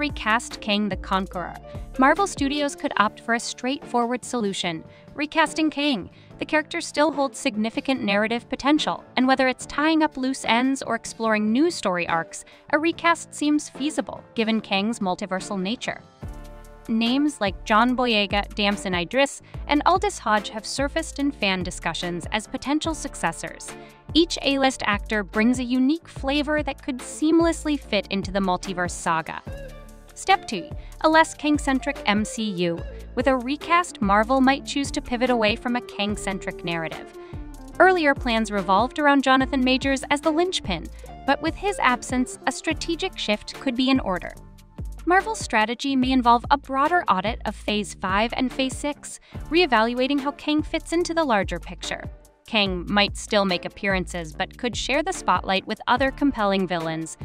recast Kang the Conqueror, Marvel Studios could opt for a straightforward solution recasting Kang. The character still holds significant narrative potential, and whether it's tying up loose ends or exploring new story arcs, a recast seems feasible given Kang's multiversal nature. Names like John Boyega, Damson Idris, and Aldis Hodge have surfaced in fan discussions as potential successors. Each A list actor brings a unique flavor that could seamlessly fit into the multiverse saga. Step 2 A less Kang centric MCU. With a recast, Marvel might choose to pivot away from a Kang centric narrative. Earlier plans revolved around Jonathan Majors as the linchpin, but with his absence, a strategic shift could be in order. Marvel's strategy may involve a broader audit of Phase 5 and Phase 6, reevaluating how Kang fits into the larger picture. Kang might still make appearances, but could share the spotlight with other compelling villains,